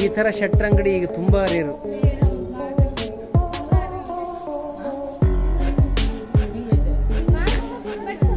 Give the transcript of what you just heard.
ಈ ಥರ ಶೆಟ್ರ್ ಅಂಗಡಿ ಈಗ ತುಂಬ ರೇರು